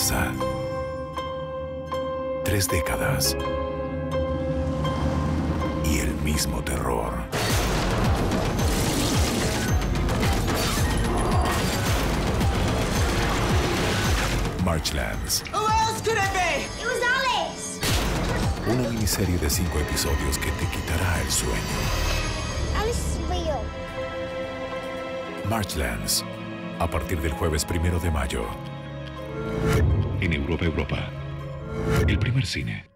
casa. Tres décadas. Y el mismo terror. Marchlands. Who else could it be? It was Alice. Una miniserie de cinco episodios que te quitará el sueño. Alice is real. Marchlands. A partir del jueves primero de mayo. En Europa, Europa. El primer cine.